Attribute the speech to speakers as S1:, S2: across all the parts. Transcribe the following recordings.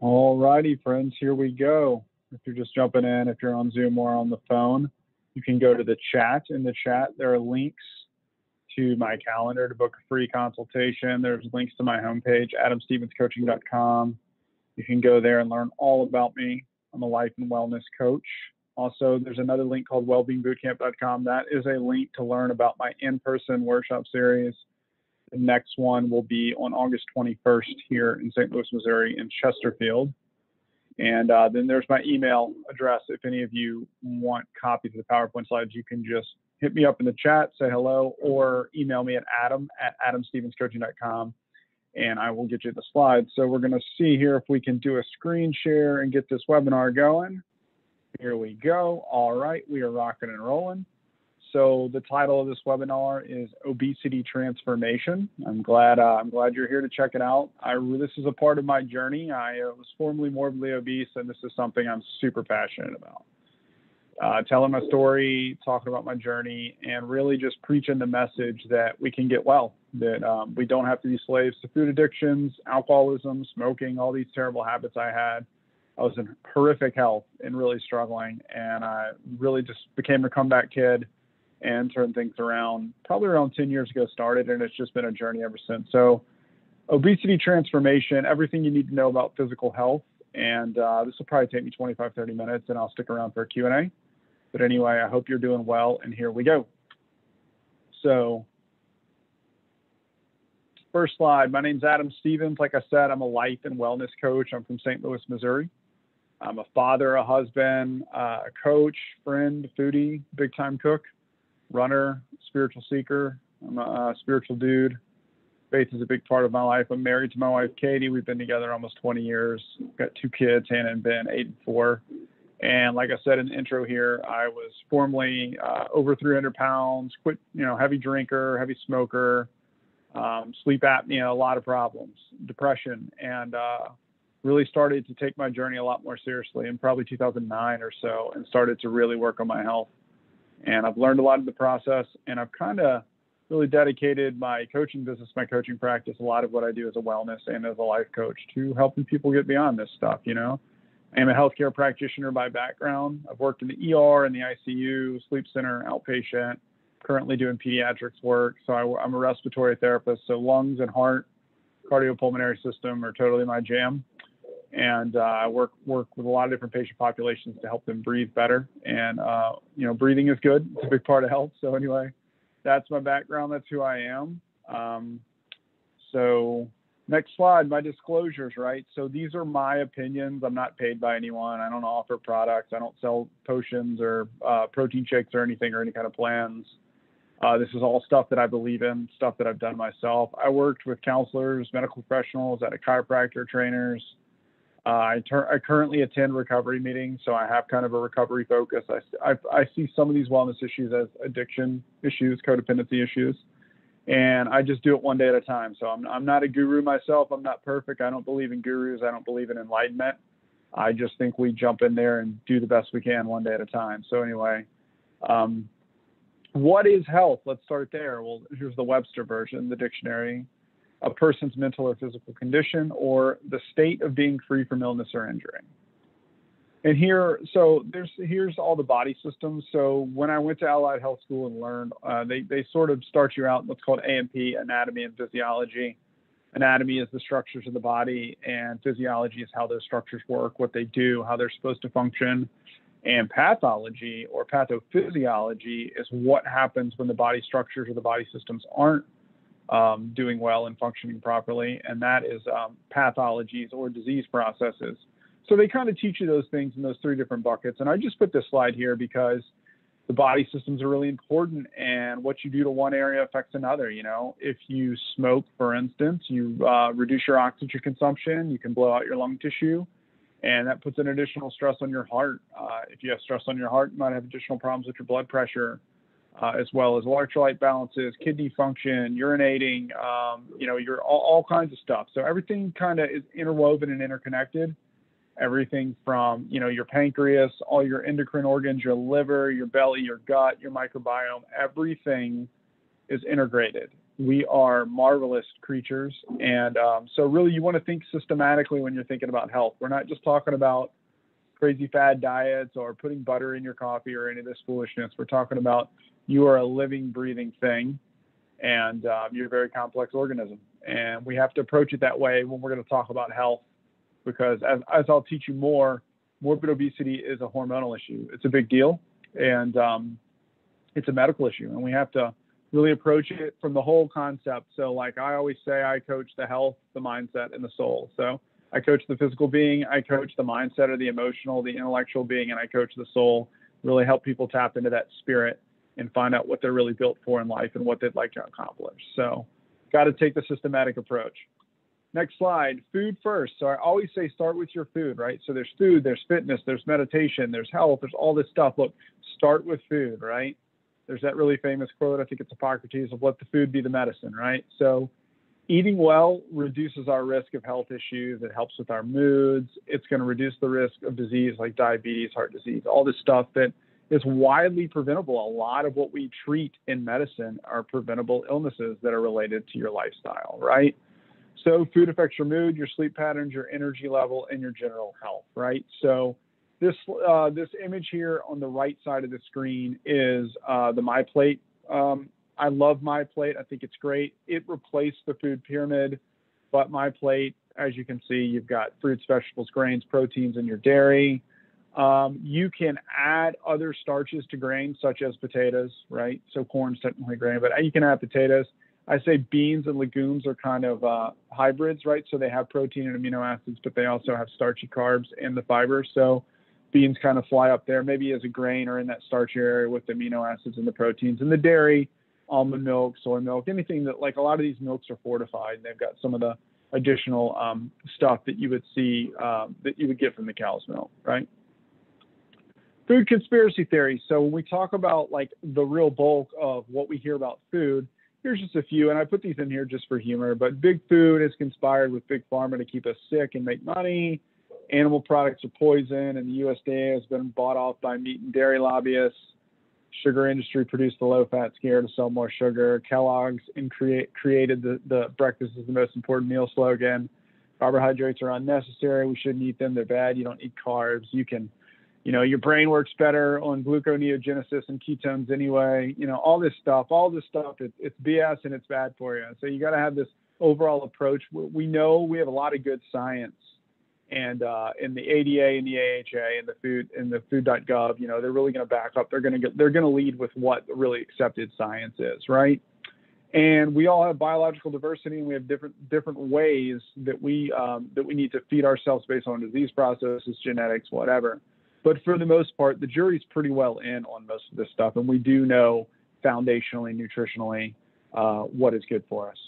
S1: All righty, friends, here we go. If you're just jumping in, if you're on Zoom or on the phone, you can go to the chat. In the chat, there are links to my calendar to book a free consultation. There's links to my homepage, adamstephenscoaching.com. You can go there and learn all about me. I'm a life and wellness coach. Also, there's another link called wellbeingbootcamp.com. That is a link to learn about my in person workshop series. The next one will be on August 21st here in St. Louis, Missouri, in Chesterfield. And uh, then there's my email address. If any of you want copies of the PowerPoint slides, you can just hit me up in the chat, say hello, or email me at adam at adamstephenscoaching.com and I will get you the slides. So we're going to see here if we can do a screen share and get this webinar going. Here we go. All right, we are rocking and rolling. So the title of this webinar is Obesity Transformation. I'm glad uh, I'm glad you're here to check it out. I, this is a part of my journey. I uh, was formerly morbidly obese, and this is something I'm super passionate about uh, telling my story, talking about my journey, and really just preaching the message that we can get well, that um, we don't have to be slaves to food addictions, alcoholism, smoking, all these terrible habits I had. I was in horrific health and really struggling, and I really just became a comeback kid and turned things around. Probably around 10 years ago started, and it's just been a journey ever since. So, obesity transformation, everything you need to know about physical health, and uh, this will probably take me 25, 30 minutes, and I'll stick around for a Q&A. But anyway, I hope you're doing well, and here we go. So, first slide. My name's Adam Stephens. Like I said, I'm a life and wellness coach. I'm from St. Louis, Missouri. I'm a father, a husband, uh, a coach, friend, foodie, big time cook, runner, spiritual seeker. I'm a, a spiritual dude. Faith is a big part of my life. I'm married to my wife, Katie. We've been together almost 20 years. Got two kids, Hannah and Ben, eight and four. And like I said in the intro here, I was formerly uh, over 300 pounds, quit, you know, heavy drinker, heavy smoker, um, sleep apnea, a lot of problems, depression, and uh, really started to take my journey a lot more seriously in probably 2009 or so and started to really work on my health. And I've learned a lot in the process, and I've kind of really dedicated my coaching business, my coaching practice, a lot of what I do as a wellness and as a life coach to helping people get beyond this stuff, you know. I am a healthcare practitioner by background. I've worked in the ER and the ICU, sleep center, outpatient, currently doing pediatrics work. So I, am a respiratory therapist. So lungs and heart, cardiopulmonary system are totally my jam. And uh, I work work with a lot of different patient populations to help them breathe better. And uh, you know, breathing is good. It's a big part of health. So anyway, that's my background. That's who I am. Um, so Next slide, my disclosures, right? So these are my opinions. I'm not paid by anyone. I don't offer products. I don't sell potions or uh, protein shakes or anything or any kind of plans. Uh, this is all stuff that I believe in, stuff that I've done myself. I worked with counselors, medical professionals, at a chiropractor trainers. Uh, I, ter- I, currently attend recovery meetings, so I have kind of a recovery focus. I, I, I see some of these wellness issues as addiction issues, codependency issues and I just do it one day at a time. So I'm, I'm not a guru myself. I'm not perfect. I don't believe in gurus. I don't believe in enlightenment. I just think we jump in there and do the best we can one day at a time. So anyway, um, what is health? Let's start there. Well, here's the Webster version, the dictionary. A person's mental or physical condition or the state of being free from illness or injury and here, so there's here's all the body systems. So when I went to Allied Health School and learned, uh, they they sort of start you out in what's called A&P, anatomy and physiology. Anatomy is the structures of the body, and physiology is how those structures work, what they do, how they're supposed to function. And pathology or pathophysiology is what happens when the body structures or the body systems aren't um, doing well and functioning properly, and that is um, pathologies or disease processes. So they kind of teach you those things in those three different buckets. And I just put this slide here because the body systems are really important and what you do to one area affects another. You know, if you smoke, for instance, you uh, reduce your oxygen consumption, you can blow out your lung tissue, and that puts an additional stress on your heart. Uh, if you have stress on your heart, you might have additional problems with your blood pressure. Uh, as well as electrolyte balances, kidney function, urinating, um, you know, your all, all kinds of stuff. So everything kind of is interwoven and interconnected everything from you know your pancreas all your endocrine organs your liver your belly your gut your microbiome everything is integrated we are marvelous creatures. And um, so, really, you want to think systematically when you're thinking about health. We're not just talking about crazy fad diets or putting butter in your coffee or any of this foolishness. We're talking about you are a living, breathing thing, and um, you're a very complex organism. And we have to approach it that way when we're going to talk about health, because as, as I'll teach you more, morbid obesity is a hormonal issue. It's a big deal, and um, it's a medical issue, and we have to really approach it from the whole concept. So, like I always say, I coach the health, the mindset, and the soul. So, I coach the physical being, I coach the mindset or the emotional, the intellectual being, and I coach the soul. Really help people tap into that spirit and find out what they're really built for in life and what they'd like to accomplish. So, got to take the systematic approach. Next slide, food first. So I always say start with your food, right? So there's food, there's fitness, there's meditation, there's health, there's all this stuff. Look, start with food, right? There's that really famous quote, I think it's Hippocrates, of let the food be the medicine, right? So eating well reduces our risk of health issues. It helps with our moods. It's going to reduce the risk of disease like diabetes, heart disease, all this stuff that is widely preventable. A lot of what we treat in medicine are preventable illnesses that are related to your lifestyle, right? So food affects your mood, your sleep patterns, your energy level, and your general health, right? So this uh, this image here on the right side of the screen is uh, the MyPlate. Um, I love MyPlate. I think it's great. It replaced the food pyramid, but MyPlate, as you can see, you've got fruits, vegetables, grains, proteins in your dairy. Um, you can add other starches to grains, such as potatoes, right? So corn's technically grain, but you can add potatoes. I say beans and legumes are kind of uh, hybrids, right? So they have protein and amino acids, but they also have starchy carbs and the fiber. So beans kind of fly up there, maybe as a grain or in that starchy area with the amino acids and the proteins. And the dairy, almond milk, soy milk, anything that like a lot of these milks are fortified. And they've got some of the additional um, stuff that you would see um, that you would get from the cow's milk, right? Food conspiracy theories. So when we talk about like the real bulk of what we hear about food, here's just a few, and I put these in here just for humor. But big food has conspired with big pharma to keep us sick and make money animal products are poison, and the USDA has been bought off by meat and dairy lobbyists. Sugar industry produced the low-fat scare to sell more sugar. Kellogg's and create, created the, the breakfast is the most important meal slogan. Carbohydrates are unnecessary. We shouldn't eat them. They're bad. You don't eat carbs. You can, you know, your brain works better on gluconeogenesis and ketones anyway. You know, all this stuff, all this stuff, it, it's BS and it's bad for you. So you got to have this overall approach. We know we have a lot of good science and uh, in the ADA and the AHA and the food and the food.gov, you know, they're really going to back up. They're going to they're going to lead with what really accepted science is, right? And we all have biological diversity, and we have different different ways that we um, that we need to feed ourselves based on disease processes, genetics, whatever. But for the most part, the jury's pretty well in on most of this stuff, and we do know foundationally, nutritionally, uh, what is good for us.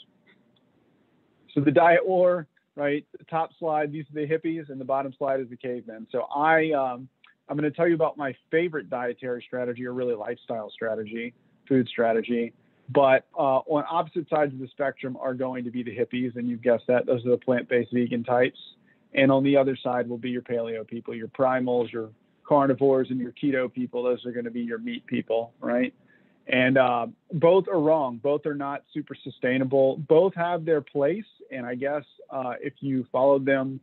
S1: So the diet war, right? The top slide, these are the hippies, and the bottom slide is the cavemen. So I, um, I'm going to tell you about my favorite dietary strategy, or really lifestyle strategy, food strategy. But uh, on opposite sides of the spectrum are going to be the hippies, and you've guessed that. Those are the plant-based vegan types. And on the other side will be your paleo people, your primals, your carnivores, and your keto people. Those are going to be your meat people, right? And uh, both are wrong. Both are not super sustainable. Both have their place. And I guess uh, if you followed them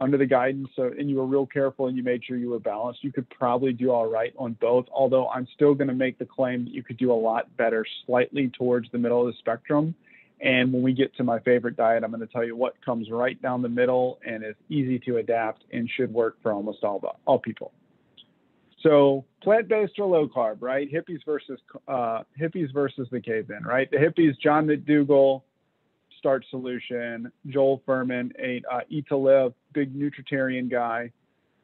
S1: under the guidance uh, and you were real careful and you made sure you were balanced, you could probably do all right on both. Although I'm still going to make the claim that you could do a lot better slightly towards the middle of the spectrum. And when we get to my favorite diet, I'm going to tell you what comes right down the middle and is easy to adapt and should work for almost all, all people. So plant-based or low carb, right? Hippies versus uh, hippies versus the cavemen, right? The hippies, John McDougall, Starch Solution, Joel Fuhrman, a uh, Eat to Live, big nutritarian guy.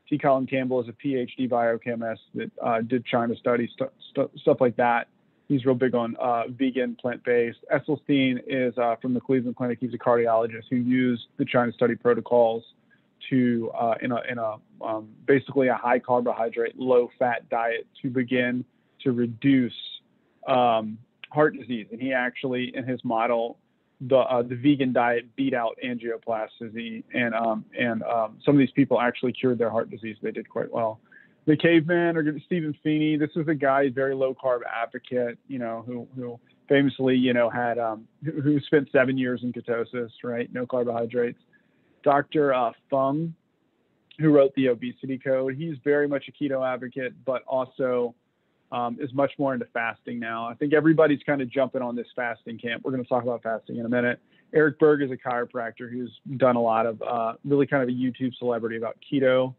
S1: T. Colin Campbell is a PhD biochemist that uh, did China studies, st- st- stuff like that. He's real big on uh, vegan, plant-based. Esselstyn is uh, from the Cleveland Clinic. He's a cardiologist who used the China study protocols to uh, in a in a um, basically a high carbohydrate, low fat diet to begin to reduce um, heart disease. And he actually, in his model, the uh, the vegan diet beat out angioplasty, and um, and um, some of these people actually cured their heart disease. They did quite well. The caveman or Stephen Phinney, this is a guy, very low carb advocate, you know, who who famously, you know, had um, who spent seven years in ketosis, right? No carbohydrates. Dr. Uh, Fung, who wrote the obesity code, he's very much a keto advocate, but also um, is much more into fasting now. I think everybody's kind of jumping on this fasting camp. We're going to talk about fasting in a minute. Eric Berg is a chiropractor who's done a lot of uh, really kind of a YouTube celebrity about keto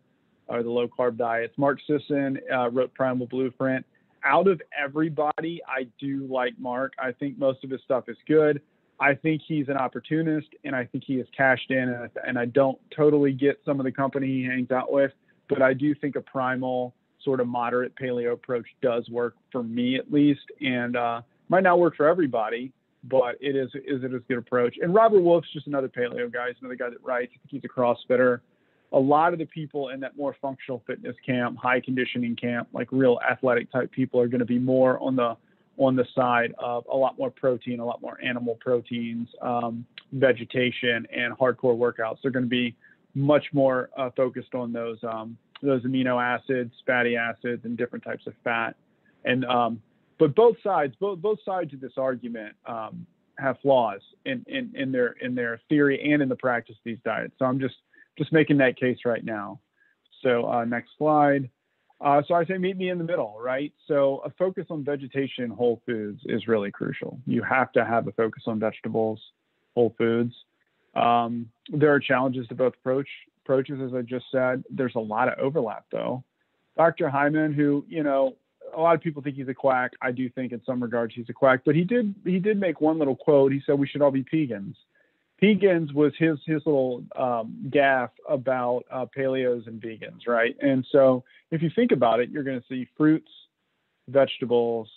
S1: or the low carb diets. Mark Sisson uh, wrote Primal Blueprint. Out of everybody, I do like Mark. I think most of his stuff is good. I think he's an opportunist, and I think he has cashed in, and, and I don't totally get some of the company he hangs out with, but I do think a primal sort of moderate paleo approach does work for me at least, and uh, might not work for everybody, but it is is it is a good approach. And Robert Wolf's just another paleo guy. He's another guy that writes. I think he's a CrossFitter. A lot of the people in that more functional fitness camp, high conditioning camp, like real athletic type people, are going to be more on the on the side of a lot more protein, a lot more animal proteins, um, vegetation, and hardcore workouts. They're going to be much more uh, focused on those um, those amino acids, fatty acids, and different types of fat. And um, but both sides, both both sides of this argument um, have flaws in, in in their in their theory and in the practice of these diets. So I'm just just making that case right now. So uh, next slide. Uh, so I say meet me in the middle, right? So a focus on vegetation, whole foods is really crucial. You have to have a focus on vegetables, whole foods. Um, there are challenges to both approach approaches, as I just said. There's a lot of overlap, though. Dr. Hyman, who you know, a lot of people think he's a quack. I do think, in some regards, he's a quack. But he did he did make one little quote. He said we should all be pegans. Pegans was his his little um, gaff about uh, paleos and vegans, right? And so if you think about it, you're going to see fruits, vegetables,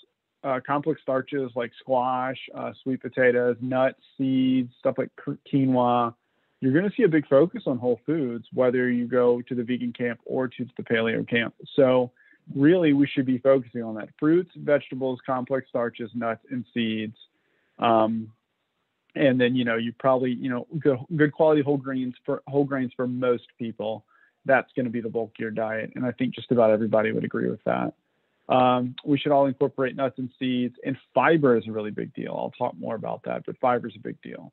S1: uh, complex starches like squash, uh, sweet potatoes, nuts, seeds, stuff like quinoa, you're going to see a big focus on whole foods, whether you go to the vegan camp or to the paleo camp. So, really, we should be focusing on that fruits, vegetables, complex starches, nuts, and seeds. Um, and then, you know, you probably, you know, good, good quality whole grains for whole grains for most people. That's going to be the bulk of your diet. And I think just about everybody would agree with that. Um, we should all incorporate nuts and seeds, and fiber is a really big deal. I'll talk more about that, but fiber is a big deal.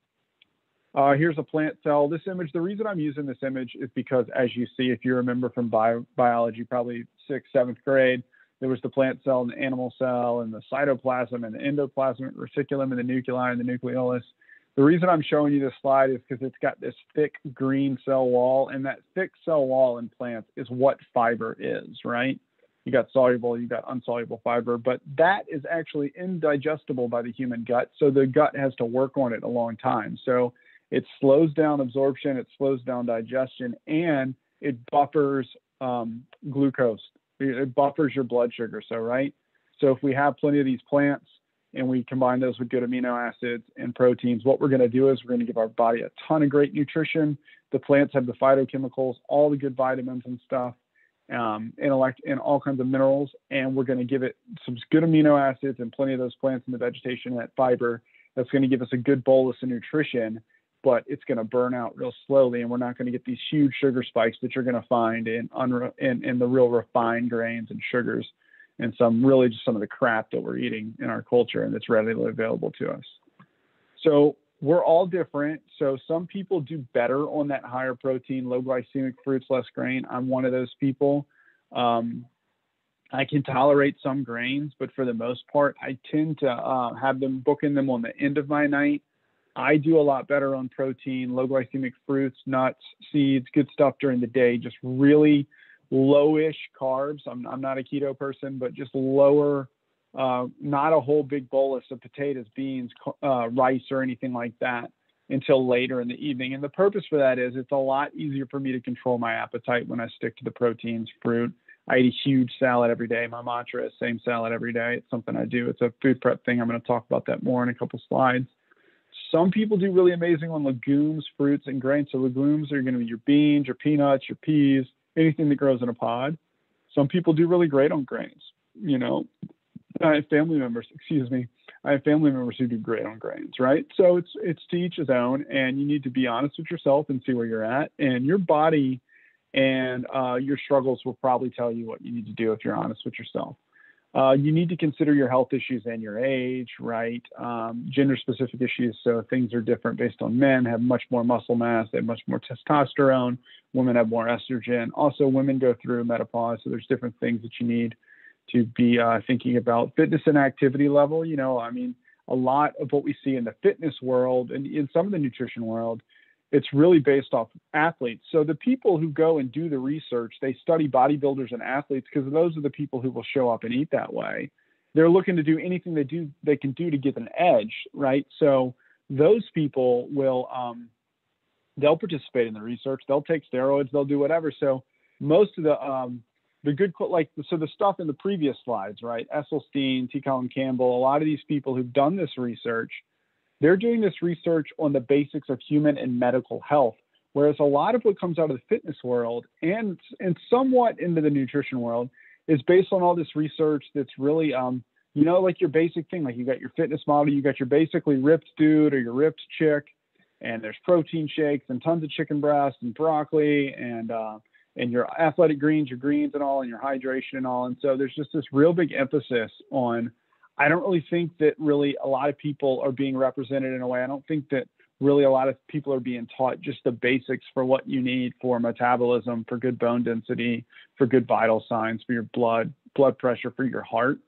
S1: Uh, here's a plant cell. This image, the reason I'm using this image is because as you see, if you remember from bio, biology, probably sixth, seventh grade, there was the plant cell and the animal cell and the cytoplasm and the endoplasmic reticulum and the nuclei and the nucleolus. The reason I'm showing you this slide is because it's got this thick green cell wall, and that thick cell wall in plants is what fiber is, right? You got soluble, you got unsoluble fiber, but that is actually indigestible by the human gut. So the gut has to work on it a long time. So it slows down absorption, it slows down digestion, and it buffers um, glucose. It buffers your blood sugar. So, right? So, if we have plenty of these plants and we combine those with good amino acids and proteins, what we're going to do is we're going to give our body a ton of great nutrition. The plants have the phytochemicals, all the good vitamins and stuff, um, and, elect- and all kinds of minerals, and we're going to give it some good amino acids and plenty of those plants in the vegetation and that fiber. That's going to give us a good bolus of nutrition but it's going to burn out real slowly, and we're not going to get these huge sugar spikes that you're going to find in, unre- in in the real refined grains and sugars, and some really just some of the crap that we're eating in our culture and that's readily available to us. So we're all different. So some people do better on that higher protein, low glycemic fruits, less grain. I'm one of those people. Um, I can tolerate some grains, but for the most part, I tend to uh, have them booking them on the end of my night I do a lot better on protein, low glycemic fruits, nuts, seeds, good stuff during the day, just really lowish carbs. I'm, I'm not a keto person, but just lower, uh, not a whole big bolus of potatoes, beans, uh, rice, or anything like that until later in the evening. And the purpose for that is it's a lot easier for me to control my appetite when I stick to the proteins, fruit. I eat a huge salad every day. My mantra is same salad every day. It's something I do. It's a food prep thing. I'm going to talk about that more in a couple slides. Some people do really amazing on legumes, fruits, and grains. So legumes are going to be your beans, your peanuts, your peas, anything that grows in a pod. Some people do really great on grains. You know, I have family members, excuse me, I have family members who do great on grains, right? So it's it's to each his own, and you need to be honest with yourself and see where you're at. And your body and uh, your struggles will probably tell you what you need to do if you're honest with yourself. Uh, you need to consider your health issues and your age, right? Um, gender specific issues. So things are different based on men have much more muscle mass, they have much more testosterone. Women have more estrogen. Also, women go through menopause. So there's different things that you need to be uh, thinking about. Fitness and activity level, you know, I mean, a lot of what we see in the fitness world and in some of the nutrition world it's really based off athletes. So the people who go and do the research, they study bodybuilders and athletes because those are the people who will show up and eat that way. They're looking to do anything they do they can do to get an edge, right? So those people will um, they'll participate in the research. They'll take steroids. They'll do whatever. So most of the um, the good like so the stuff in the previous slides, right? Esselstyn, T. Colin Campbell, a lot of these people who've done this research they're doing this research on the basics of human and medical health, whereas a lot of what comes out of the fitness world and and somewhat into the nutrition world is based on all this research that's really um, you know like your basic thing like you got your fitness model you got your basically ripped dude or your ripped chick and there's protein shakes and tons of chicken breast and broccoli and uh, and your athletic greens your greens and all and your hydration and all. And so there's just this real big emphasis on I don't really think that really a lot of people are being represented in a way. I don't think that really a lot of people are being taught just the basics for what you need for metabolism, for good bone density, for good vital signs, for your blood, blood pressure, for your heart.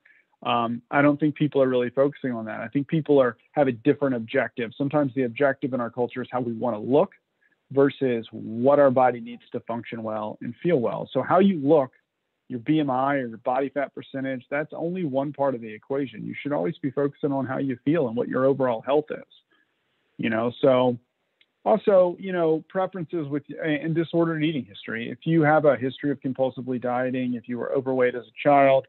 S1: Um, I don't think people are really focusing on that. I think people are have a different objective. Sometimes the objective in our culture is how we want to look versus what our body needs to function well and feel well. So how you look your BMI or your body fat percentage, that's only one part of the equation. You should always be focusing on how you feel and what your overall health is. You know, so also, you know, preferences with and disordered eating history. If you have a history of compulsively dieting, if you were overweight as a child,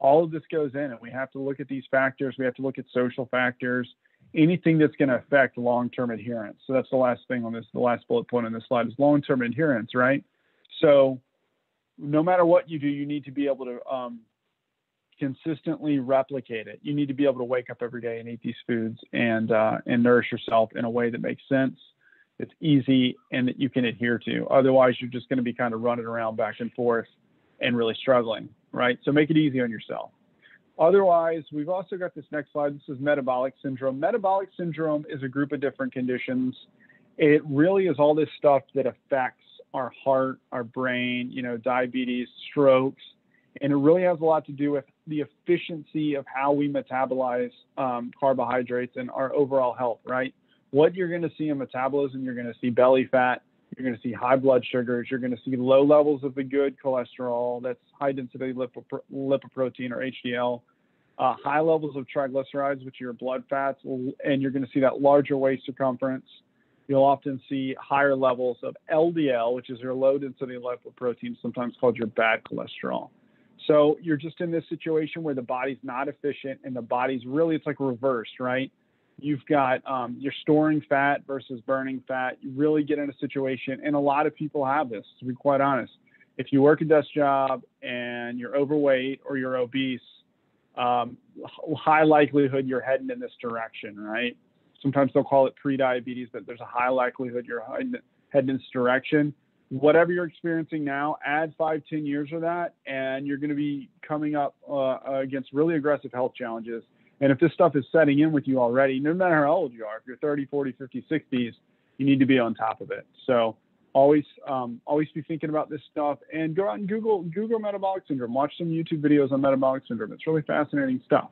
S1: all of this goes in and we have to look at these factors. We have to look at social factors, anything that's going to affect long-term adherence. So that's the last thing on this, the last bullet point on this slide is long-term adherence, right? So no matter what you do, you need to be able to um, consistently replicate it. You need to be able to wake up every day and eat these foods and uh, and nourish yourself in a way that makes sense, it's easy, and that you can adhere to. Otherwise, you're just going to be kind of running around back and forth and really struggling, right? So make it easy on yourself. Otherwise, we've also got this next slide. This is metabolic syndrome. Metabolic syndrome is a group of different conditions. It really is all this stuff that affects our heart, our brain, you know, diabetes, strokes, and it really has a lot to do with the efficiency of how we metabolize um, carbohydrates and our overall health, right? What you're going to see in metabolism, you're going to see belly fat, you're going to see high blood sugars, you're going to see low levels of the good cholesterol, that's high density lipopro- lipoprotein or HDL, uh, high levels of triglycerides, which are your blood fats, and you're going to see that larger waist circumference you'll often see higher levels of LDL, which is your low density lipoprotein, sometimes called your bad cholesterol. So you're just in this situation where the body's not efficient and the body's really, it's like reversed, right? You've got, um, you're storing fat versus burning fat. You really get in a situation, and a lot of people have this, to be quite honest. If you work a desk job and you're overweight or you're obese, um, high likelihood you're heading in this direction, right? Sometimes they'll call it pre-diabetes, but there's a high likelihood you're heading in this direction. Whatever you're experiencing now, add five, ten years of that, and you're going to be coming up uh, against really aggressive health challenges. And if this stuff is setting in with you already, no matter how old you are, if you're 30, 40, 50, 60s, you need to be on top of it. So always, um, always be thinking about this stuff and go out and Google, Google metabolic syndrome. Watch some YouTube videos on metabolic syndrome. It's really fascinating stuff.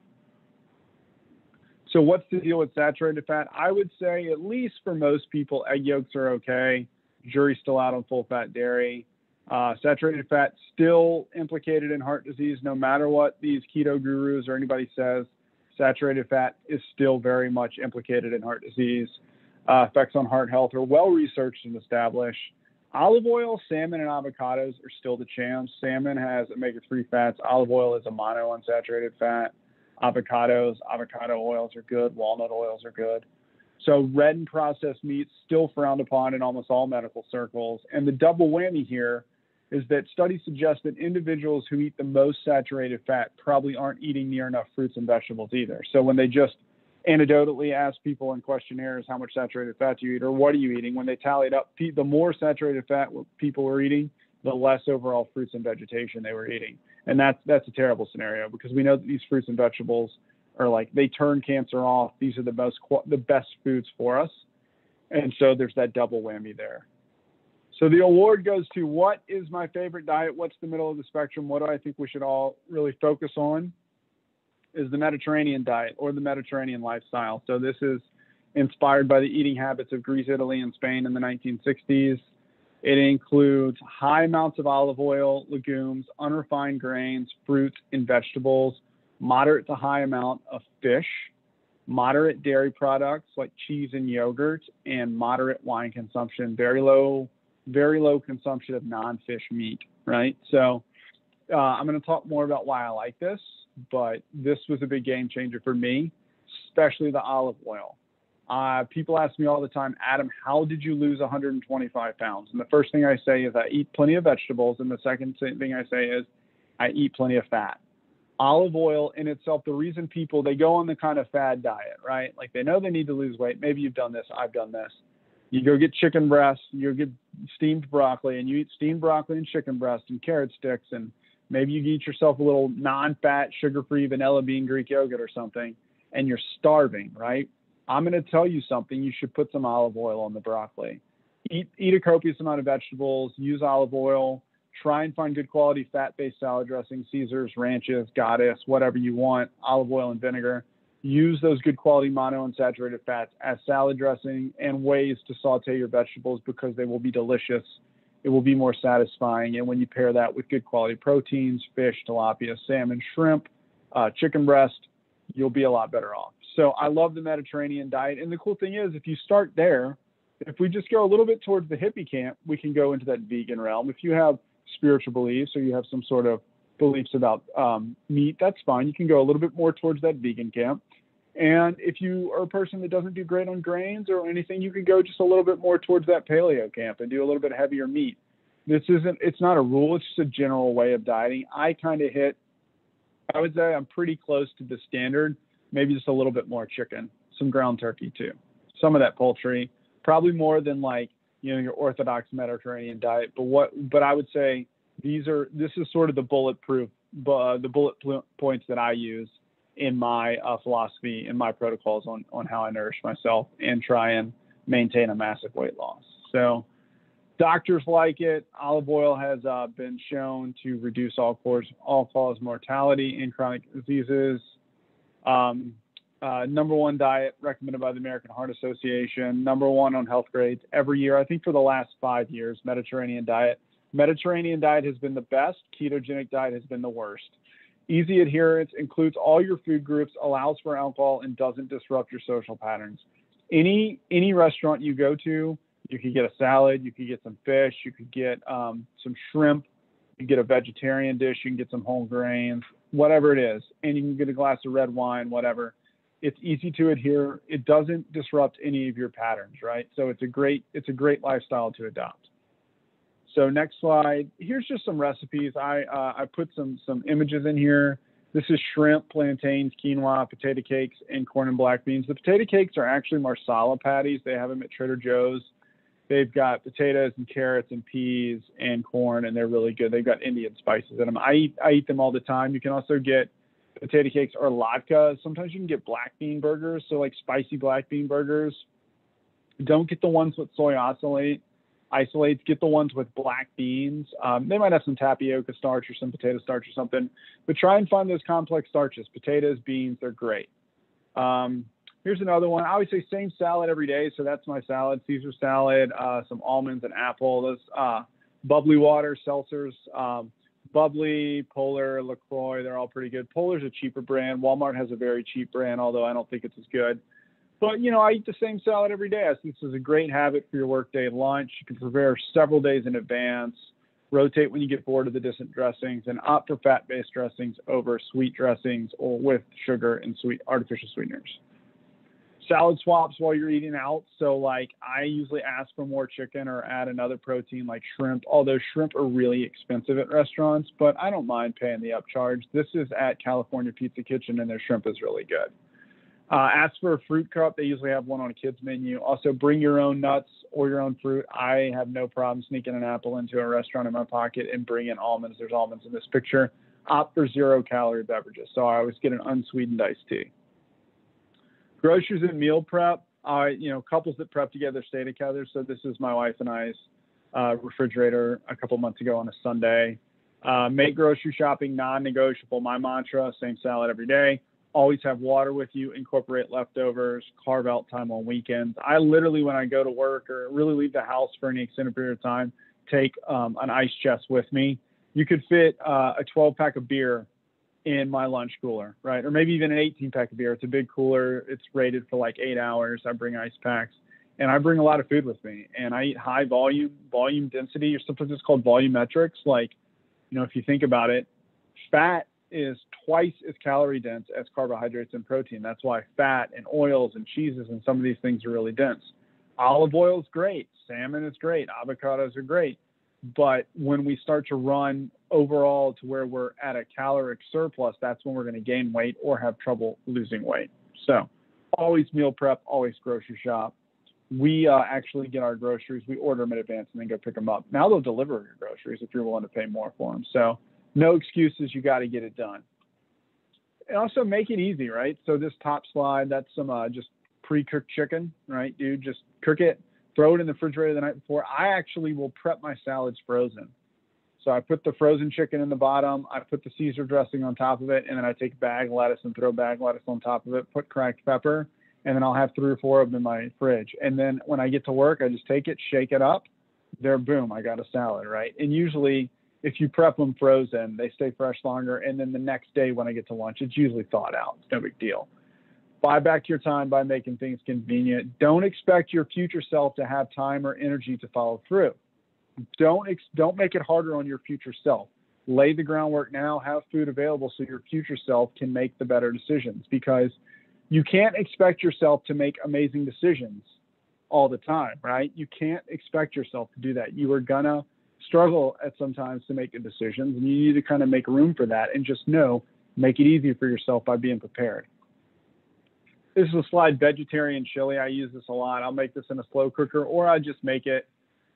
S1: So what's the deal with saturated fat? I would say at least for most people, egg yolks are okay. Jury's still out on full fat dairy. Uh, saturated fat still implicated in heart disease, no matter what these keto gurus or anybody says. Saturated fat is still very much implicated in heart disease. Uh, effects on heart health are well researched and established. Olive oil, salmon, and avocados are still the champs. Salmon has omega-3 fats. Olive oil is a monounsaturated fat avocados, avocado oils are good, walnut oils are good. So red and processed meats still frowned upon in almost all medical circles. And the double whammy here is that studies suggest that individuals who eat the most saturated fat probably aren't eating near enough fruits and vegetables either. So when they just anecdotally ask people in questionnaires how much saturated fat do you eat or what are you eating, when they tallied up the more saturated fat people were eating, the less overall fruits and vegetation they were eating. And that's that's a terrible scenario because we know that these fruits and vegetables are like they turn cancer off. These are the most the best foods for us, and so there's that double whammy there. So the award goes to what is my favorite diet? What's the middle of the spectrum? What do I think we should all really focus on? Is the Mediterranean diet or the Mediterranean lifestyle. So this is inspired by the eating habits of Greece, Italy, and Spain in the 1960s. It includes high amounts of olive oil, legumes, unrefined grains, fruits, and vegetables, moderate to high amount of fish, moderate dairy products like cheese and yogurt, and moderate wine consumption, very low very low consumption of non-fish meat, right? So uh, I'm going to talk more about why I like this, but this was a big game changer for me, especially the olive oil. Uh, people ask me all the time, Adam, how did you lose 125 pounds? And the first thing I say is I eat plenty of vegetables, and the second thing I say is I eat plenty of fat. Olive oil in itself, the reason people they go on the kind of fad diet, right? Like they know they need to lose weight. Maybe you've done this, I've done this you go get chicken breast, you get steamed broccoli, and you eat steamed broccoli and chicken breast and carrot sticks, and maybe you eat yourself a little non-fat, sugar-free vanilla bean Greek yogurt or something, and you're starving, right? I'm going to tell you something. You should put some olive oil on the broccoli. Eat eat a copious amount of vegetables. Use olive oil. Try and find good quality fat-based salad dressing, Caesars, ranches, Goddess, whatever you want. Olive oil and vinegar use those good quality monounsaturated fats as salad dressing and ways to saute your vegetables because they will be delicious. It will be more satisfying. And when you pair that with good quality proteins, fish, tilapia, salmon, shrimp, uh, chicken breast, you'll be a lot better off. So I love the Mediterranean diet. And the cool thing is, if you start there, if we just go a little bit towards the hippie camp, we can go into that vegan realm. If you have spiritual beliefs or you have some sort of beliefs about um, meat, that's fine. You can go a little bit more towards that vegan camp. And if you are a person that doesn't do great on grains or anything, you can go just a little bit more towards that paleo camp and do a little bit heavier meat. This isn't, it's not a rule, it's just a general way of dieting. I kind of hit, I would say I'm pretty close to the standard, maybe just a little bit more chicken, some ground turkey too, some of that poultry, probably more than like, you know, your orthodox Mediterranean diet. But what, but I would say these are, this is sort of the bulletproof, uh, the bullet points that I use in my uh, philosophy in my protocols on on how I nourish myself and try and maintain a massive weight loss. So doctors like it. Olive oil has uh, been shown to reduce all cause all cause mortality in chronic diseases. Um, uh, number one diet recommended by the American Heart Association. Number one on health grades every year. I think for the last five years, Mediterranean diet. Mediterranean diet has been the best. Ketogenic diet has been the worst. Easy adherence includes all your food groups, allows for alcohol, and doesn't disrupt your social patterns. Any any restaurant you go to, you could get a salad, you could get some fish, you could get um, some shrimp, you can get a vegetarian dish, you can get some whole grains, whatever it is, and you can get a glass of red wine, whatever. It's easy to adhere. It doesn't disrupt any of your patterns, right? So it's a great it's a great lifestyle to adopt. So next slide. Here's just some recipes. I uh, I put some some images in here. This is shrimp, plantains, quinoa, potato cakes, and corn and black beans. The potato cakes are actually marsala patties. They have them at Trader Joe's. They've got potatoes and carrots and peas and corn, and they're really good. They've got Indian spices in them. I eat I eat them all the time. You can also get potato cakes or latke. Sometimes you can get black bean burgers, so like spicy black bean burgers. Don't get the ones with soy isolate isolates. Get the ones with black beans. Um, they might have some tapioca starch or some potato starch or something, but try and find those complex starches. Potatoes, beans, they're great. Um, here's another one. I always say same salad every day, so that's my salad: Caesar salad, uh, some almonds, and apple. Those uh, bubbly water, seltzers. Um, Bubbly, Polar, LaCroix, they're all pretty good. Polar's a cheaper brand. Walmart has a very cheap brand, although I don't think it's as good. But you know, I eat the same salad every day. I think this is a great habit for your workday lunch. You can prepare several days in advance. Rotate when you get bored of the distant dressings, and opt for fat-based dressings over sweet dressings or with sugar and sweet artificial sweeteners. Salad swaps while you're eating out. So like I usually ask for more chicken or add another protein like shrimp. Although shrimp are really expensive at restaurants, but I don't mind paying the upcharge. This is at California Pizza Kitchen, and their shrimp is really good. Uh, ask for a fruit cup. They usually have one on a kid's menu. Also, bring your own nuts or your own fruit. I have no problem sneaking an apple into a restaurant in my pocket and bringing almonds. There's almonds in this picture. Opt for zero calorie beverages. So I always get an unsweetened iced tea. Groceries and meal prep. Uh, you know, couples that prep together stay together. So this is my wife and I's uh, refrigerator a couple months ago on a Sunday. Uh, make grocery shopping non-negotiable. My mantra: same salad every day always have water with you, incorporate leftovers, carve out time on weekends. I literally, when I go to work or really leave the house for any extended period of time, take um, an ice chest with me. You could fit uh, a 12 pack of beer in my lunch cooler, right? Or maybe even an 18 pack of beer. It's a big cooler. It's rated for like eight hours. I bring ice packs and I bring a lot of food with me and I eat high volume, volume density, or sometimes it's called volumetrics. Like, you know, if you think about it, fat is twice as calorie dense as carbohydrates and protein. That's why fat and oils and cheeses and some of these things are really dense. Olive oil is great, salmon is great, avocados are great. But when we start to run overall to where we're at a caloric surplus, that's when we're going to gain weight or have trouble losing weight. So always meal prep, always grocery shop. We uh, actually get our groceries, we order them in advance and then go pick them up. Now they'll deliver your groceries if you're willing to pay more for them. So no excuses. You got to get it done. And also make it easy, right? So this top slide, that's some uh, just pre-cooked chicken, right, dude? Just cook it, throw it in the refrigerator the night before. I actually will prep my salads frozen. So I put the frozen chicken in the bottom. I put the Caesar dressing on top of it, and then I take a bag lettuce and throw bag lettuce on top of it. Put cracked pepper, and then I'll have three or four of them in my fridge. And then when I get to work, I just take it, shake it up. There, boom, I got a salad, right? And usually if you prep them frozen, they stay fresh longer. And then the next day when I get to lunch, it's usually thawed out. It's no big deal. Buy back your time by making things convenient. Don't expect your future self to have time or energy to follow through. Don't ex- don't make it harder on your future self. Lay the groundwork now. Have food available so your future self can make the better decisions. Because you can't expect yourself to make amazing decisions all the time, right? You can't expect yourself to do that. You are gonna struggle at sometimes to make the decisions, and you need to kind of make room for that and just know, make it easy for yourself by being prepared. This is a slide vegetarian chili. I use this a lot. I'll make this in a slow cooker, or I just make it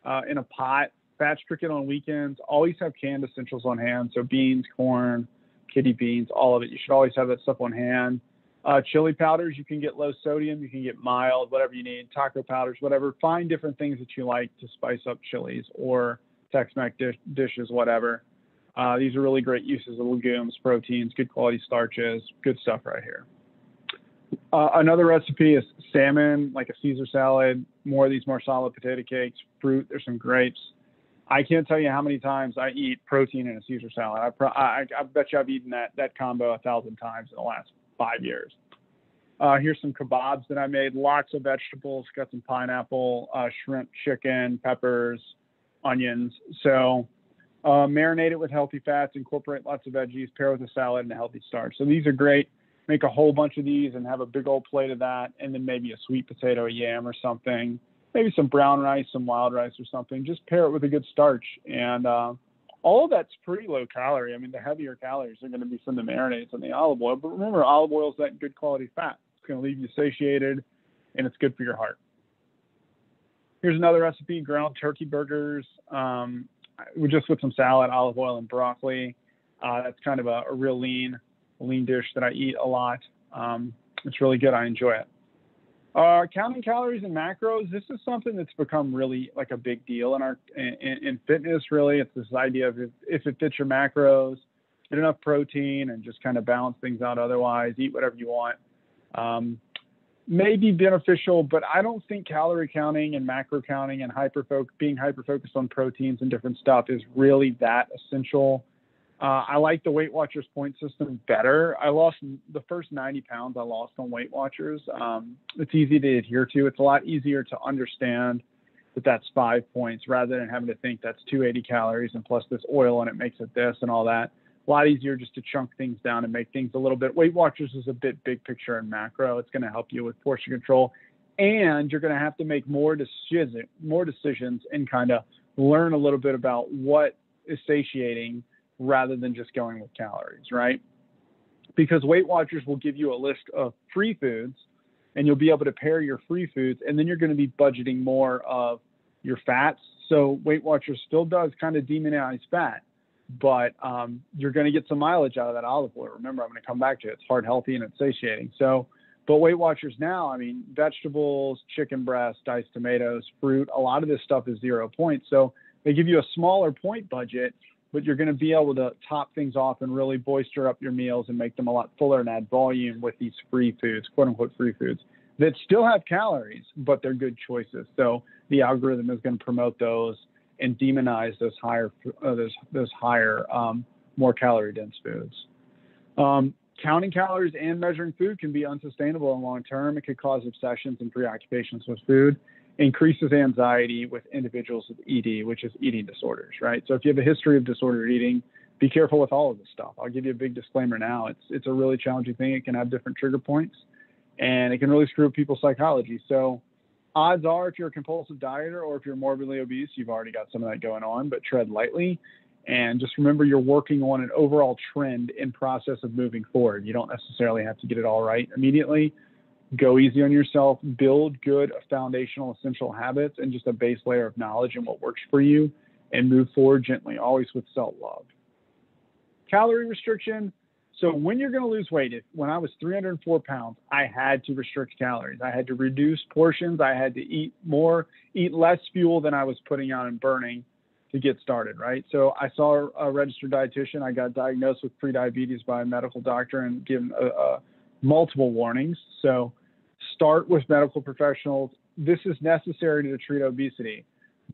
S1: uh, in a pot. Batch cook it on weekends. Always have canned essentials on hand. So beans, corn, kidney beans, all of it. You should always have that stuff on hand. Uh, chili powders, you can get low sodium, you can get mild, whatever you need. Taco powders, whatever. Find different things that you like to spice up chilies or Tex-Mex dish, dishes, whatever. Uh, these are really great uses of legumes, proteins, good quality starches, good stuff right here. Uh, another recipe is salmon, like a Caesar salad, more of these marsala potato cakes, fruit, there's some grapes. I can't tell you how many times I eat protein in a Caesar salad. I, pro- I, I bet you I've eaten that, that combo a thousand times in the last five years. Uh, here's some kebabs that I made, lots of vegetables, got some pineapple, uh, shrimp, chicken, peppers, onions. So uh, marinate it with healthy fats, incorporate lots of veggies, pair with a salad and a healthy starch. So these are great. Make a whole bunch of these and have a big old plate of that, and then maybe a sweet potato, a yam, or something. Maybe some brown rice, some wild rice, or something. Just pair it with a good starch, and uh, all of that's pretty low calorie. I mean, the heavier calories are going to be from the marinades and the olive oil. But remember, olive oil is that good quality fat. It's going to leave you satiated, and it's good for your heart. Here's another recipe: ground turkey burgers. Um, just with some salad, olive oil, and broccoli. Uh, that's kind of a, a, real lean, lean dish that I eat a lot. Um, it's really good. I enjoy it. Uh, counting calories and macros. This is something that's become really like a big deal in our in, in fitness. Really, it's this idea of if, if it fits your macros, get enough protein, and just kind of balance things out. Otherwise, eat whatever you want. Um, may be beneficial, but I don't think calorie counting and macro counting and hyper being hyper focused on proteins and different stuff is really that essential. Uh, I like the Weight Watchers point system better. I lost the first 90 pounds I lost on Weight Watchers. Um, it's easy to adhere to. It's a lot easier to understand that that's five points rather than having to think that's 280 calories and plus this oil and it makes it this and all that a lot easier just to chunk things down and make things a little bit. Weight Watchers is a bit big picture and macro. It's going to help you with portion control, and you're going to have to make more decision, more decisions, and kind of learn a little bit about what is satiating rather than just going with calories, right? because Weight Watchers will give you a list of free foods and you'll be able to pair your free foods and then you're going to be budgeting more of your fats. So Weight Watchers still does kind of demonize fat, but um, you're going to get some mileage out of that olive oil. Remember, I'm going to come back to it. It's heart healthy and it's satiating. So, but Weight Watchers now, I mean, vegetables, chicken breast, diced tomatoes, fruit, a lot of this stuff is zero points. So they give you a smaller point budget, but you're going to be able to top things off and really boister up your meals and make them a lot fuller and add volume with these free foods, quote unquote free foods that still have calories, but they're good choices. So the algorithm is going to promote those and demonize those higher, uh, those, those higher, um, more calorie dense foods. Um, counting calories and measuring food can be unsustainable in long term. It could cause obsessions and preoccupations with food increases anxiety with individuals with ED, which is eating disorders, right? So if you have a history of disordered eating, be careful with all of this stuff. I'll give you a big disclaimer now. It's it's a really challenging thing. It can have different trigger points, and it can really screw up people's psychology. So odds are, if you're a compulsive dieter or if you're morbidly obese, you've already got some of that going on. But tread lightly, and just remember you're working on an overall trend in process of moving forward. You don't necessarily have to get it all right immediately go easy on yourself, build good foundational essential habits and just a base layer of knowledge and what works for you, and move forward gently, always with self love. Calorie restriction. So when you're going to lose weight, if, when I was 304 pounds, I had to restrict calories. I had to reduce portions. I had to eat more, eat less fuel than I was putting out and burning to get started, right? So I saw a registered dietitian. I got diagnosed with prediabetes by a medical doctor and given a, a multiple warnings. So start with medical professionals. This is necessary to treat obesity.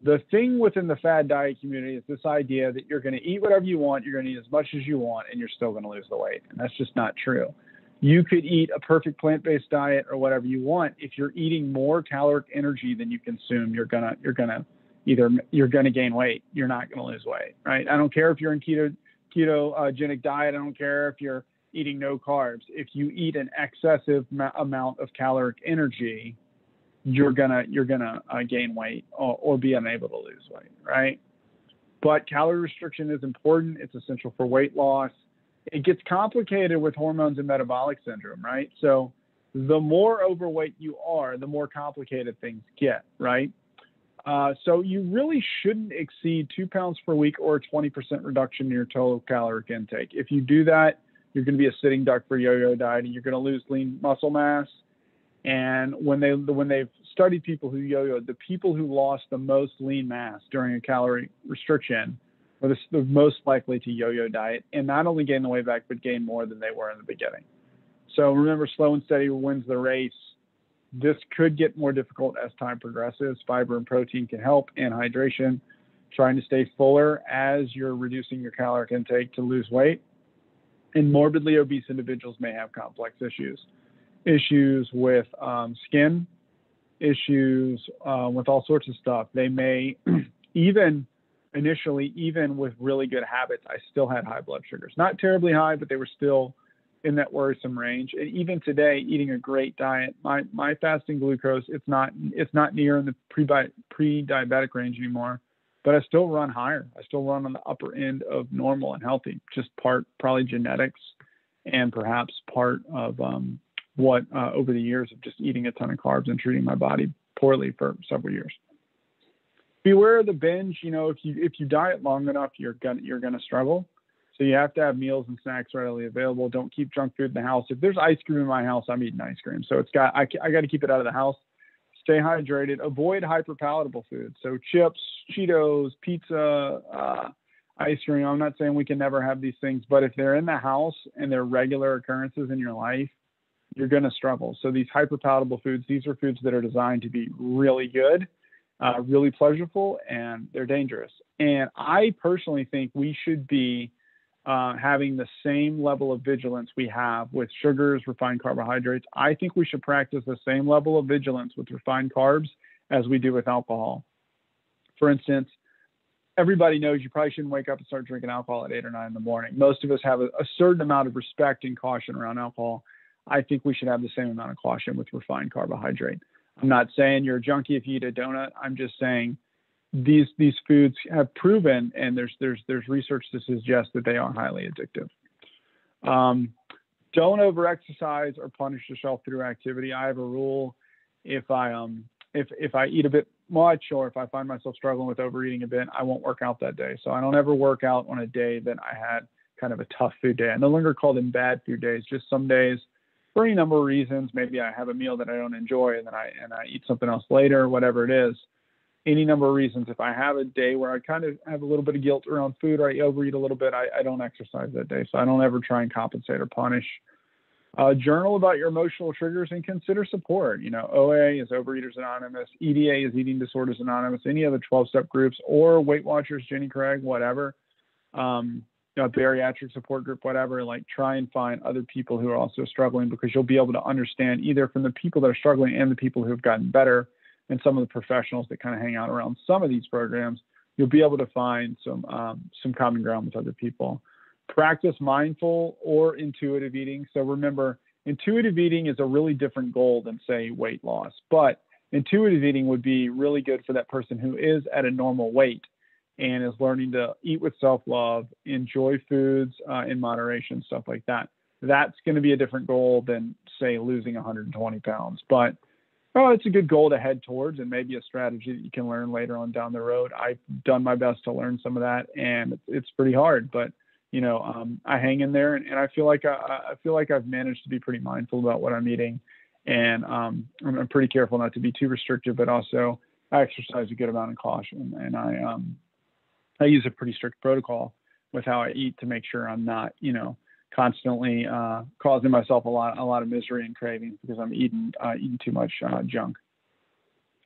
S1: The thing within the fad diet community is this idea that you're going to eat whatever you want, you're going to eat as much as you want, and you're still going to lose the weight. And that's just not true. You could eat a perfect plant-based diet or whatever you want. If you're eating more caloric energy than you consume, you're gonna you're gonna either you're gonna gain weight. You're not gonna lose weight, right? I don't care if you're in keto ketogenic uh, diet. I don't care if you're eating no carbs. If you eat an excessive ma- amount of caloric energy, you're gonna you're gonna uh, gain weight or, or be unable to lose weight, right? But calorie restriction is important. It's essential for weight loss. It gets complicated with hormones and metabolic syndrome, right? So the more overweight you are, the more complicated things get, right? Uh, so you really shouldn't exceed two pounds per week or a 20% reduction in your total caloric intake. If you do that, you're going to be a sitting duck for yo-yo dieting. You're going to lose lean muscle mass. And when they when they've studied people who yo-yo, the people who lost the most lean mass during a calorie restriction were the, the most likely to yo-yo diet and not only gain the weight back but gain more than they were in the beginning. So remember, slow and steady wins the race. This could get more difficult as time progresses. Fiber and protein can help, and hydration. Trying to stay fuller as you're reducing your caloric intake to lose weight and morbidly obese individuals may have complex issues, issues with um, skin, issues uh, with all sorts of stuff. They may even initially, even with really good habits, I still had high blood sugars. Not terribly high, but they were still in that worrisome range. And even today, eating a great diet, my my fasting glucose, it's not it's not near in the pre pre diabetic range anymore but I still run higher. I still run on the upper end of normal and healthy, just part probably genetics and perhaps part of um, what uh, over the years of just eating a ton of carbs and treating my body poorly for several years. Beware of the binge. You know, if you if you diet long enough, you're gonna you're gonna struggle. So you have to have meals and snacks readily available. Don't keep junk food in the house. If there's ice cream in my house, I'm eating ice cream. So it's got I, I got to keep it out of the house stay hydrated, avoid hyperpalatable foods. So chips, Cheetos, pizza, uh, ice cream. I'm not saying we can never have these things, but if they're in the house and they're regular occurrences in your life, you're going to struggle. So these hyperpalatable foods, these are foods that are designed to be really good, uh, really pleasurable, and they're dangerous. And I personally think we should be uh, having the same level of vigilance we have with sugars, refined carbohydrates. I think we should practice the same level of vigilance with refined carbs as we do with alcohol. For instance, everybody knows you probably shouldn't wake up and start drinking alcohol at eight or nine in the morning. Most of us have a, a certain amount of respect and caution around alcohol. I think we should have the same amount of caution with refined carbohydrate. I'm not saying you're a junkie if you eat a donut. I'm just saying these these foods have proven, and there's there's there's research to suggest that they are highly addictive. Um, don't overexercise or punish yourself through activity. I have a rule: if I um if if I eat a bit much or if I find myself struggling with overeating a bit, I won't work out that day. So I don't ever work out on a day that I had kind of a tough food day. I no longer call them bad food days. Just some days, for any number of reasons, maybe I have a meal that I don't enjoy and then I and I eat something else later, whatever it is. Any number of reasons. If I have a day where I kind of have a little bit of guilt around food or I overeat a little bit, I, I don't exercise that day. So I don't ever try and compensate or punish. Uh, journal about your emotional triggers and consider support. You know, OA is Overeaters Anonymous, EDA is Eating Disorders Anonymous, any other 12 step groups, or Weight Watchers, Jenny Craig, whatever. Um, bariatric support group, whatever, like try and find other people who are also struggling because you'll be able to understand either from the people that are struggling and the people who have gotten better and some of the professionals that kind of hang out around some of these programs, you'll be able to find some um, some common ground with other people practice mindful or intuitive eating. So remember, intuitive eating is a really different goal than, say, weight loss. But intuitive eating would be really good for that person who is at a normal weight and is learning to eat with self love, enjoy foods uh, in moderation, stuff like that. That's going to be a different goal than, say, losing 120 pounds. But oh, it's a good goal to head towards and maybe a strategy that you can learn later on down the road. I've done my best to learn some of that, and it's pretty hard. But you know, um, I hang in there, and, and I feel like I, I, feel like I've managed to be pretty mindful about what I'm eating, and um, I'm, pretty careful not to be too restrictive, but also I exercise a good amount of caution, and I um, I use a pretty strict protocol with how I eat to make sure I'm not, you know, constantly uh, causing myself a lot a lot of misery and cravings because I'm eating uh, eating too much uh, junk.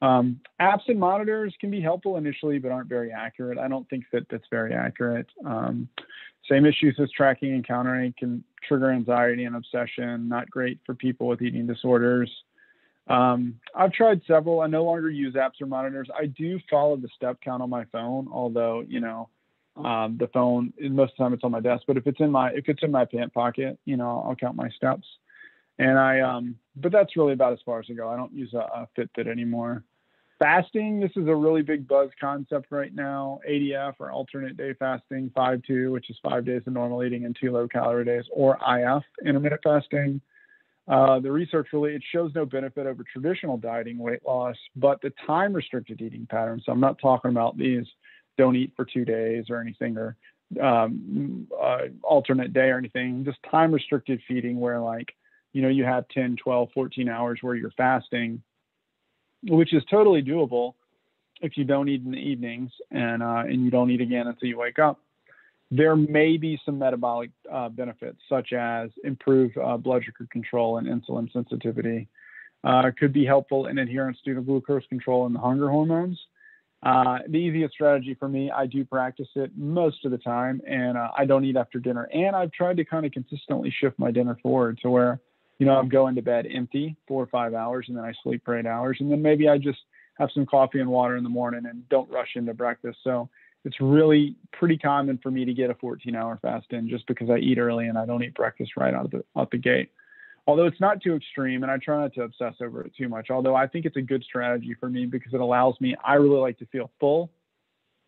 S1: Um, apps and monitors can be helpful initially, but aren't very accurate. I don't think that that's very accurate. Um, same issues as tracking and countering can trigger anxiety and obsession. Not great for people with eating disorders. Um, I've tried several. I no longer use apps or monitors. I do follow the step count on my phone, although you know um, the phone most of the time it's on my desk. But if it's in my if it's in my pant pocket, you know I'll count my steps. And I um, but that's really about as far as I go. I don't use a, a Fitbit anymore fasting this is a really big buzz concept right now adf or alternate day fasting 5-2 which is five days of normal eating and two low calorie days or if intermittent fasting uh, the research really it shows no benefit over traditional dieting weight loss but the time restricted eating pattern so i'm not talking about these don't eat for two days or anything or um, uh, alternate day or anything just time restricted feeding where like you know you have 10 12 14 hours where you're fasting which is totally doable if you don't eat in the evenings and uh, and you don't eat again until you wake up. There may be some metabolic uh, benefits, such as improved uh, blood sugar control and insulin sensitivity. Uh, could be helpful in adherence to the glucose control and the hunger hormones. Uh, the easiest strategy for me, I do practice it most of the time, and uh, I don't eat after dinner. And I've tried to kind of consistently shift my dinner forward to where you know, I'm going to bed empty four or five hours and then I sleep for eight hours. And then maybe I just have some coffee and water in the morning and don't rush into breakfast. So it's really pretty common for me to get a 14 hour fast in just because I eat early and I don't eat breakfast right out of the out the gate. Although it's not too extreme and I try not to obsess over it too much. Although I think it's a good strategy for me because it allows me I really like to feel full.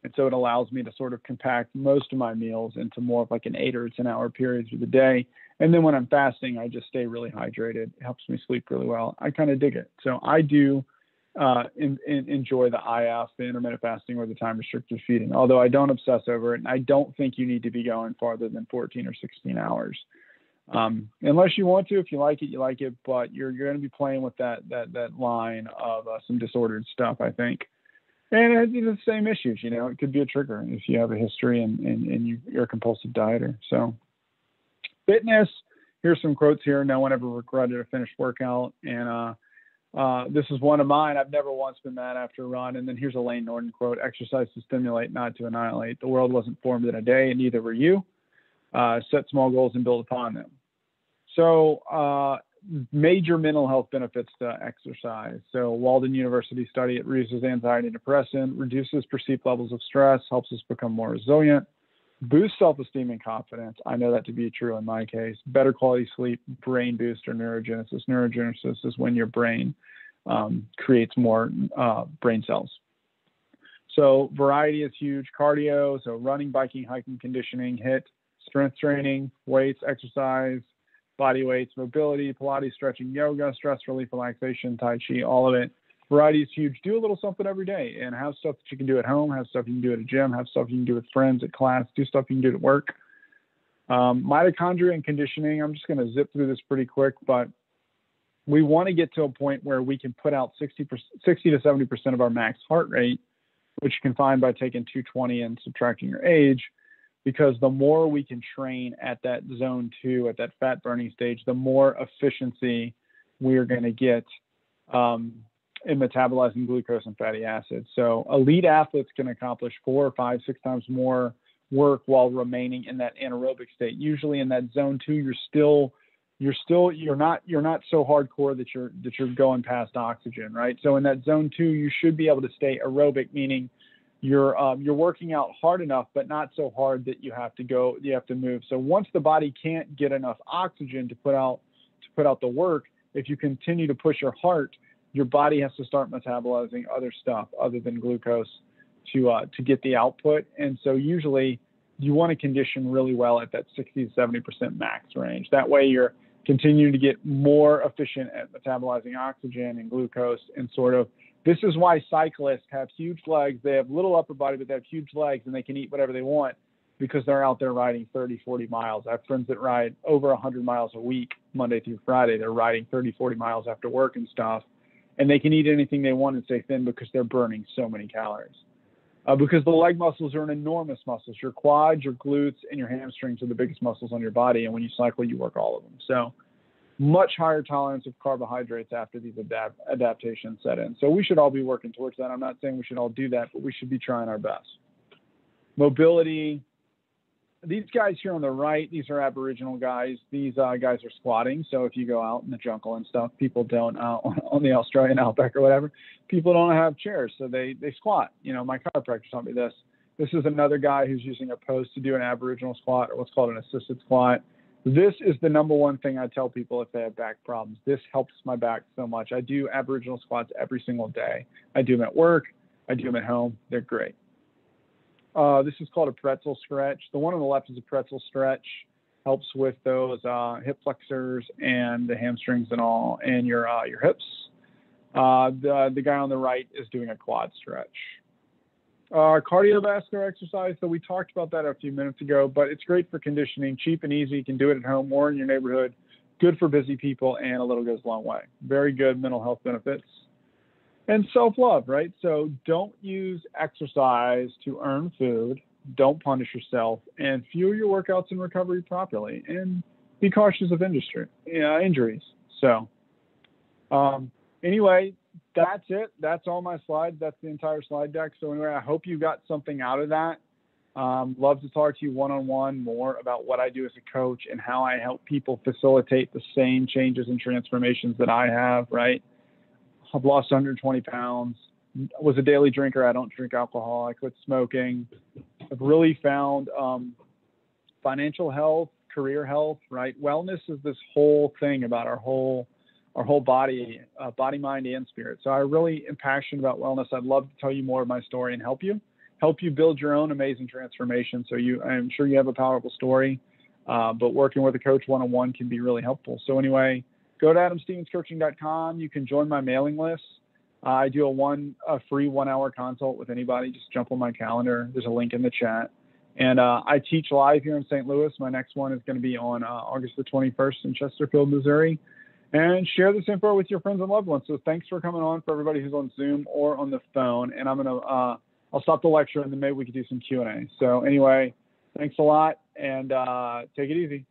S1: And so it allows me to sort of compact most of my meals into more of like an eight or 10 hour periods of the day and then when I'm fasting, I just stay really hydrated. It helps me sleep really well. I kind of dig it. So I do uh, in, in, enjoy the IF, the intermittent fasting, or the time restricted feeding. Although I don't obsess over it, and I don't think you need to be going farther than 14 or 16 hours, um, unless you want to. If you like it, you like it. But you're, you're going to be playing with that that that line of uh, some disordered stuff, I think. And it's the same issues, you know. It could be a trigger if you have a history and and, and you, you're a compulsive dieter. So fitness. Here's some quotes here. No one ever regretted a finished workout. And uh, uh, this is one of mine. I've never once been mad after a run. And then here's a Layne Norton quote Exercise to stimulate, not to annihilate. The world wasn't formed in a day, and neither were you. Uh, set small goals and build upon them. So, uh, major mental health benefits to exercise. So, Walden University study it reduces anxiety and depression, reduces perceived levels of stress, helps us become more resilient, boosts self-esteem and confidence. I know that to be true in my case. Better quality sleep, brain boost, or neurogenesis. Neurogenesis is when your brain um, creates more uh, brain cells. So variety is huge. Cardio, so running, biking, hiking, conditioning, HIT, strength training, weights, exercise, body weights, mobility, Pilates, stretching, yoga, stress relief, relaxation, Tai Chi, all of it. Variety is huge. Do a little something every day and have stuff that you can do at home, have stuff you can do at a gym, have stuff you can do with friends at class, do stuff you can do at work. Um, mitochondria and conditioning, I'm just going to zip through this pretty quick, but we want to get to a point where we can put out 60, 60 to 70% of our max heart rate, which you can find by taking 220 and subtracting your age because the more we can train at that zone two, at that fat burning stage, the more efficiency we are going to get um, in metabolizing glucose and fatty acids. So, elite athletes can accomplish four or five, six times more work while remaining in that anaerobic state. Usually, in that zone two, you're still you're still you're not you're not so hardcore that you're that you're going past oxygen, right? So in that zone two, you should be able to stay aerobic, meaning you're um, you're working out hard enough, but not so hard that you have to go, you have to move. So once the body can't get enough oxygen to put out to put out the work, if you continue to push your heart, your body has to start metabolizing other stuff other than glucose to uh, to get the output. And so usually you want to condition really well at that 60 to 70 percent max range. That way you're continuing to get more efficient at metabolizing oxygen and glucose and sort of this is why cyclists have huge legs. They have little upper body, but they have huge legs and they can eat whatever they want because they're out there riding 30, 40 miles. I have friends that ride over 100 miles a week, Monday through Friday. They're riding 30, 40 miles after work and stuff. And they can eat anything they want and stay thin because they're burning so many calories. Uh, because the leg muscles are an enormous muscles. Your quads, your glutes, and your hamstrings are the biggest muscles on your body. And when you cycle, you work all of them. So much higher tolerance of carbohydrates after these adapt- adaptations set in. So we should all be working towards that. I'm not saying we should all do that, but we should be trying our best. Mobility. These guys here on the right, these are Aboriginal guys. These uh, guys are squatting. So if you go out in the jungle and stuff, people don't uh, on the Australian outback or whatever. People don't have chairs, so they they squat. You know, my chiropractor taught me this. This is another guy who's using a post to do an Aboriginal squat or what's called an assisted squat this is the number one thing I tell people if they have back problems. This helps my back so much. I do Aboriginal squats every single day. I do them at work. I do them at home. They're great. Uh, this is called a pretzel stretch. The one on the left is a pretzel stretch. Helps with those uh, hip flexors and the hamstrings and all, and your uh, your hips. Uh, the the guy on the right is doing a quad stretch. Uh, cardiovascular exercise, so we talked about that a few minutes ago, but it's great for conditioning, cheap and easy. You can do it at home or in your neighborhood. Good for busy people, and a little goes a long way. Very good mental health benefits. And self love, right? So don't use exercise to earn food. Don't punish yourself, and fuel your workouts and recovery properly. And be cautious of industry, uh, injuries. So, um, anyway, that's it. That's all my slides. That's the entire slide deck. So anyway, I hope you got something out of that. Um, love to talk to you one-on-one more about what I do as a coach and how I help people facilitate the same changes and transformations that I have. Right? I've lost 120 pounds. Was a daily drinker. I don't drink alcohol. I quit smoking. I've really found um, financial health, career health. Right? Wellness is this whole thing about our whole our whole body, uh, body, mind, and spirit. So I really am passionate about wellness. I'd love to tell you more of my story and help you, help you build your own amazing transformation. So you, I'm sure you have a powerful story, uh, but working with a coach one-on-one can be really helpful. So anyway, go to adamstephenscoaching.com. You can join my mailing list. Uh, I do a one, a free one-hour consult with anybody. Just jump on my calendar. There's a link in the chat. And uh, I teach live here in St. Louis. My next one is going to be on uh, August the 21st in Chesterfield, Missouri and share this info with your friends and loved ones. So thanks for coming on for everybody who's on Zoom or on the phone. And I'm gonna uh, I'll stop the lecture and then maybe we can do some Q and A. So anyway, thanks a lot and uh, take it easy.